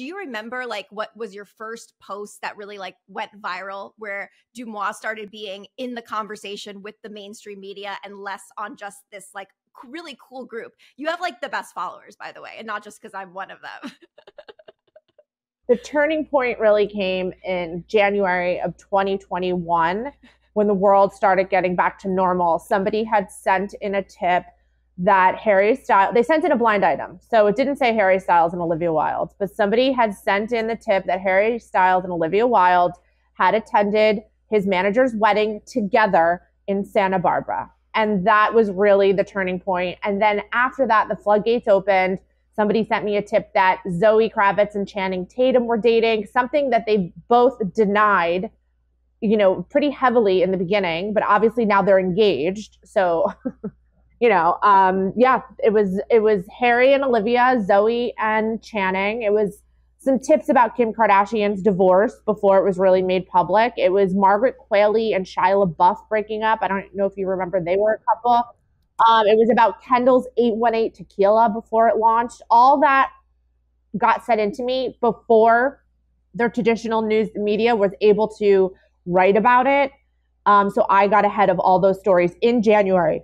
do you remember like what was your first post that really like went viral where DeuxMoi started being in the conversation with the mainstream media and less on just this like really cool group. You have like the best followers, by the way, and not just because I'm one of them. the turning point really came in January of 2021 when the world started getting back to normal. Somebody had sent in a tip that Harry Styles, they sent in a blind item. So it didn't say Harry Styles and Olivia Wilde, but somebody had sent in the tip that Harry Styles and Olivia Wilde had attended his manager's wedding together in Santa Barbara. And that was really the turning point. And then after that, the floodgates opened. Somebody sent me a tip that Zoe Kravitz and Channing Tatum were dating, something that they both denied, you know, pretty heavily in the beginning, but obviously now they're engaged. So, you know, um, yeah, it was it was Harry and Olivia, Zoe and Channing. It was some tips about Kim Kardashian's divorce before it was really made public. It was Margaret Qualley and Shia LaBeouf breaking up. I don't know if you remember, they were a couple. Um, it was about Kendall's 818 tequila before it launched. All that got set into me before their traditional news media was able to write about it. Um, so I got ahead of all those stories in January.